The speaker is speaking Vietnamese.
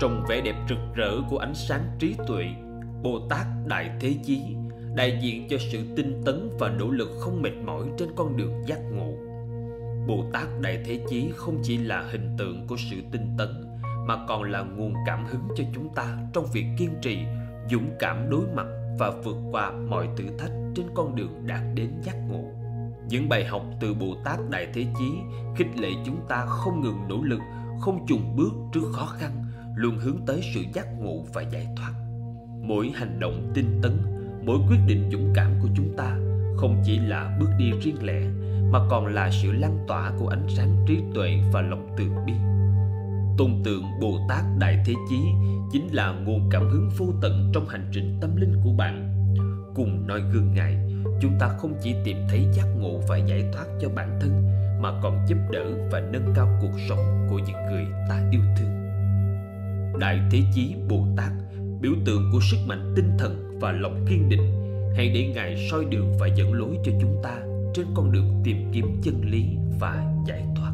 trong vẻ đẹp rực rỡ của ánh sáng trí tuệ bồ tát đại thế chí đại diện cho sự tinh tấn và nỗ lực không mệt mỏi trên con đường giác ngộ. Bồ tát đại thế chí không chỉ là hình tượng của sự tinh tấn, mà còn là nguồn cảm hứng cho chúng ta trong việc kiên trì, dũng cảm đối mặt và vượt qua mọi thử thách trên con đường đạt đến giác ngộ. Những bài học từ bồ tát đại thế chí khích lệ chúng ta không ngừng nỗ lực, không chùn bước trước khó khăn luôn hướng tới sự giác ngộ và giải thoát. Mỗi hành động tinh tấn, mỗi quyết định dũng cảm của chúng ta không chỉ là bước đi riêng lẻ, mà còn là sự lan tỏa của ánh sáng trí tuệ và lòng từ bi. Tôn tượng bồ tát đại thế chí chính là nguồn cảm hứng vô tận trong hành trình tâm linh của bạn. Cùng noi gương ngài, chúng ta không chỉ tìm thấy giác ngộ và giải thoát cho bản thân, mà còn giúp đỡ và nâng cao cuộc sống của những người ta yêu thương đại thế chí bồ tát, biểu tượng của sức mạnh tinh thần và lòng kiên định, hãy để ngài soi đường và dẫn lối cho chúng ta trên con đường tìm kiếm chân lý và giải thoát.